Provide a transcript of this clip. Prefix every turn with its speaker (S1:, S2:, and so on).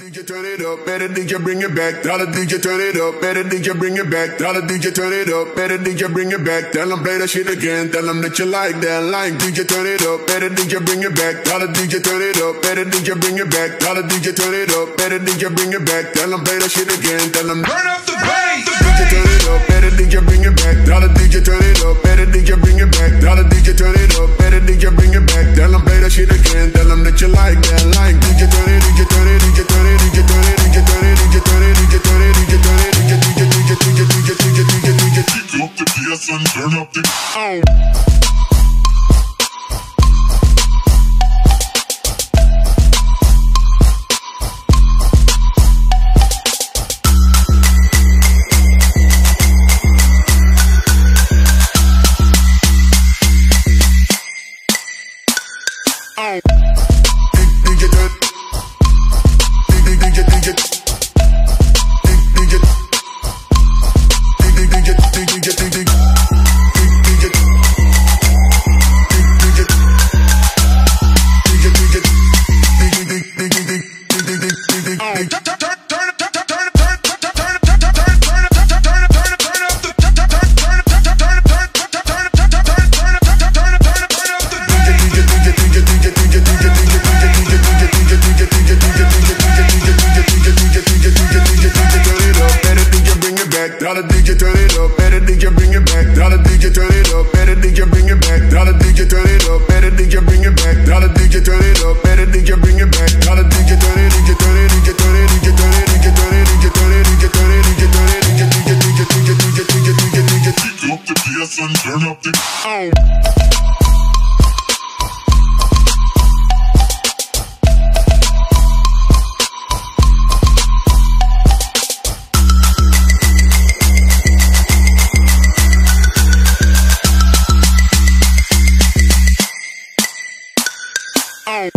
S1: DJ turn it up, better DJ bring it back. Tell the DJ turn it up, better DJ bring it back. Tell the DJ turn it up, better DJ bring it back. Tell them play that shit again. Tell them that you like that line. DJ turn it up, better DJ bring it back. Tell the DJ turn it up, better DJ bring it back. Tell the DJ turn it up, better DJ bring it back. Tell them play that shit again. Tell them
S2: Turn up the bass.
S1: DJ turn it up, better DJ bring it back. Tell the DJ turn it up, better DJ bring it back. Tell the DJ turn it up, better DJ bring it back. Tell them play that shit again. Tell them that you like that turn
S2: up the.
S1: DJ DJ bring it back. The DJ turn it up, better DJ bring it back. The DJ turn it up, better DJ bring it back. The DJ turn it up, better DJ bring it back. The DJ turn it, DJ turn it, DJ turn it, DJ turn it, DJ turn it, DJ turn it, DJ turn it, DJ turn it, DJ DJ DJ DJ DJ DJ DJ DJ
S2: Pick up the bass and turn up the.
S1: DJ Oh,